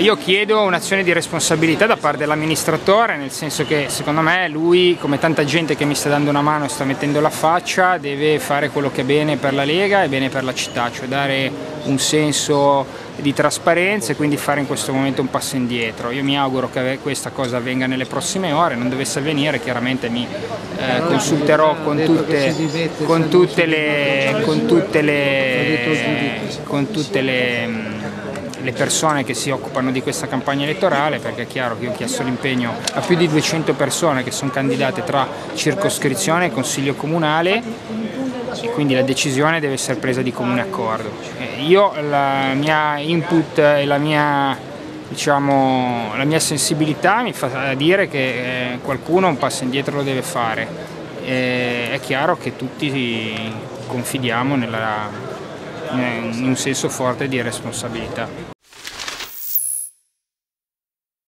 io chiedo un'azione di responsabilità da parte dell'amministratore, nel senso che secondo me lui, come tanta gente che mi sta dando una mano e sta mettendo la faccia, deve fare quello che è bene per la Lega e bene per la città, cioè dare un senso di trasparenza e quindi fare in questo momento un passo indietro. Io mi auguro che questa cosa avvenga nelle prossime ore, non dovesse avvenire chiaramente mi eh, consulterò con tutte, con tutte le, con tutte le, con tutte le le persone che si occupano di questa campagna elettorale perché è chiaro che io ho chiesto l'impegno a più di 200 persone che sono candidate tra circoscrizione e consiglio comunale e quindi la decisione deve essere presa di comune accordo. Eh, io la mia input e la mia, diciamo, la mia sensibilità mi fa dire che eh, qualcuno un passo indietro lo deve fare. E è chiaro che tutti confidiamo nella, in un senso forte di responsabilità.